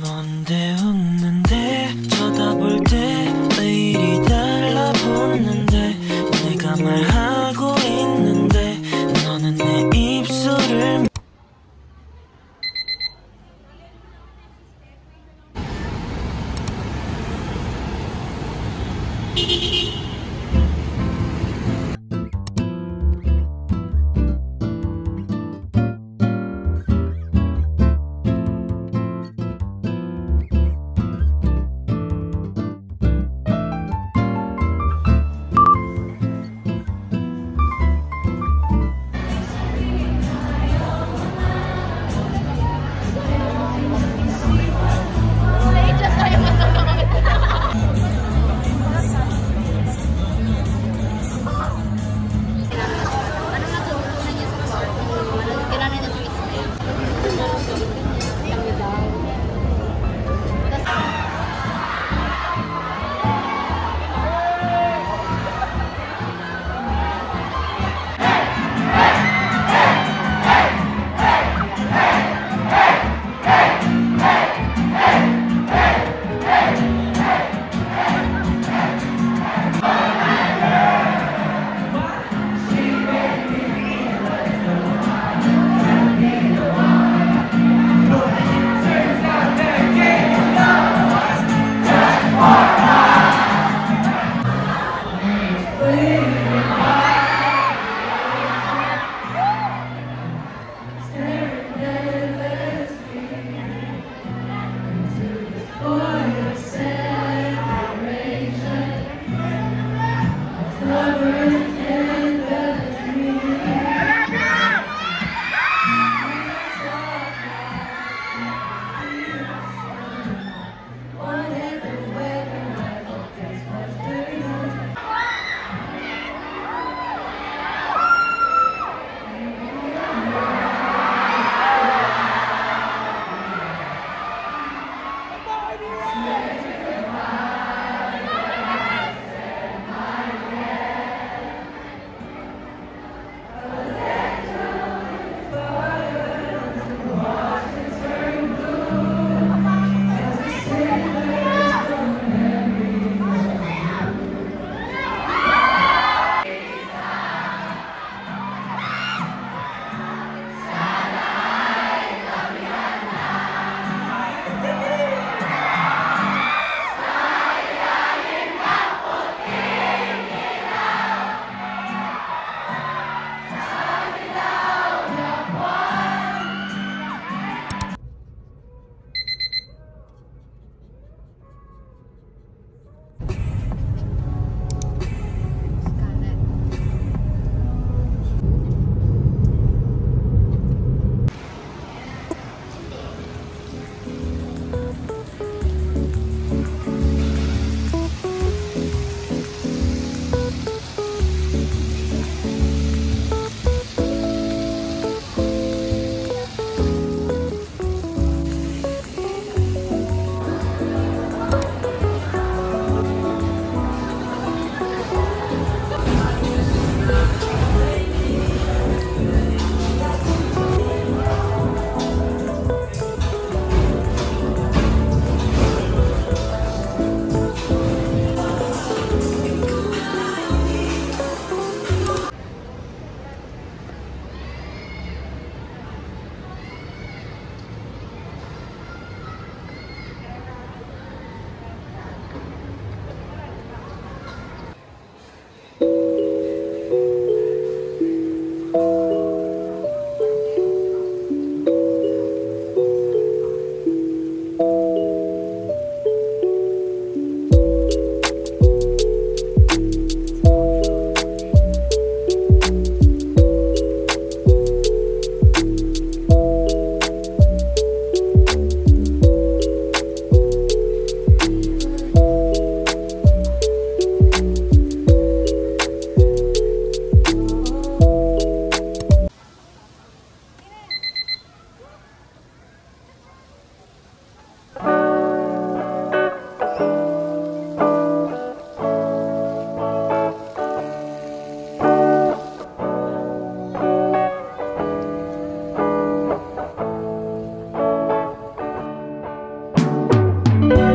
뭔데 웃는데? 쳐다볼 때 매일이 달라붙는데? 내가 말하고 있는데? 너는 내 입술을 삐삐삐삐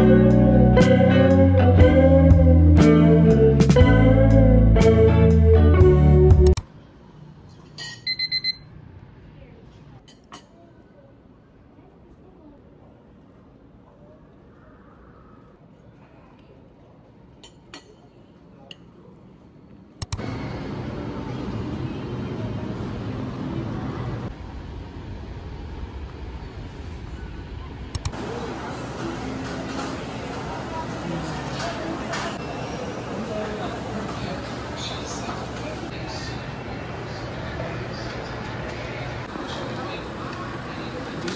Música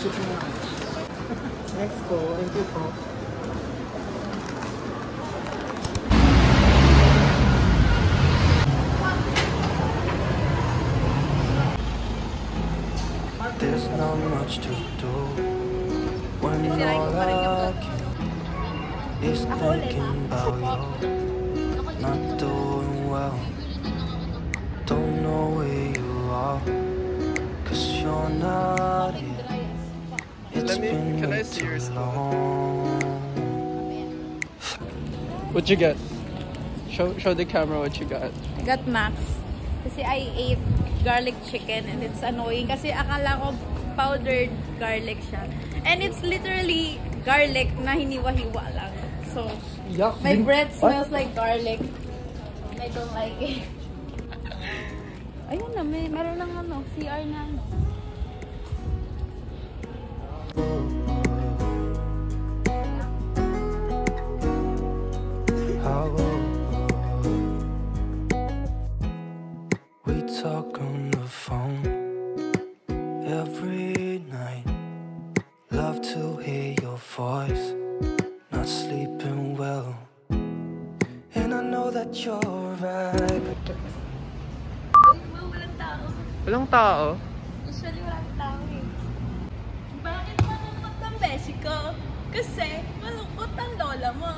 Next po. Thank you po. There's not much to do when all I can is thinking about you. Not doing well, don't know where you are, cause you're not here. It's Let me- been can I way see too your long. What you get? Show show the camera what you got. I got Max. Kasi I ate garlic chicken and it's annoying kasi akala ko powdered garlic siya. And it's literally garlic na hiniwa-hiwa lang. So, Yuck. my breath smells like garlic. And I don't like it. Ayun na, may, meron lang ano, CR na ano. How we talk on the phone every night. Love to hear your voice, not sleeping well. And I know that you're right. Walang tao. Walang tao. Usually walang Kasi malungkot ang lola mo.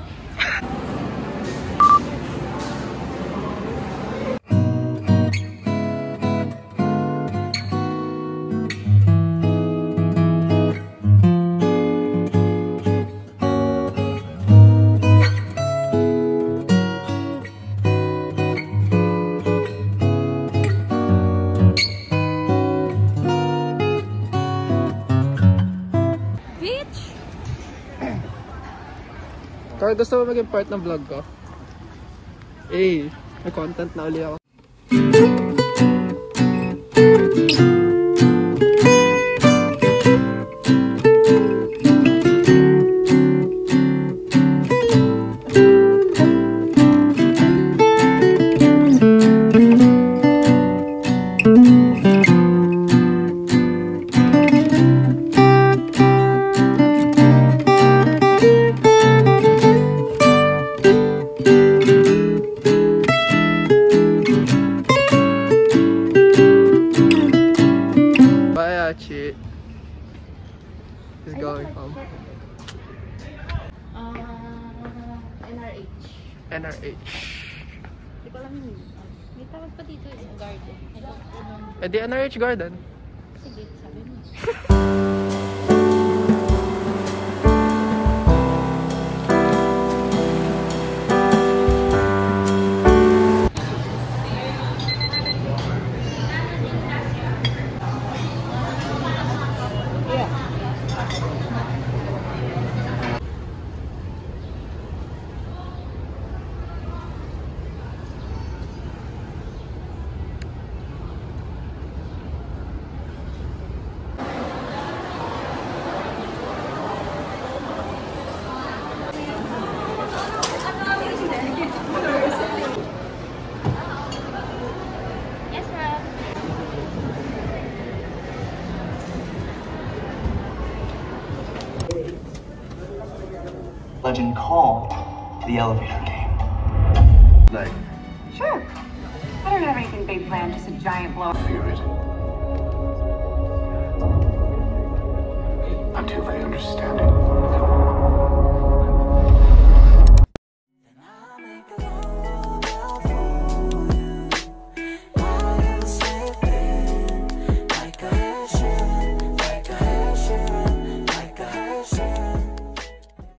Kaya gusto mo maging part ng vlog ko? Eh, may content na uli ako. He's going home. Ah, NRH. NRH. Hindi ko alam yun. May tawag pa dito yung garden. Eh di NRH Garden. Sige, sabi mo. legend called the elevator game. Like, Sure. I don't have anything big planned, just a giant blow. figure it. I'm too very understanding.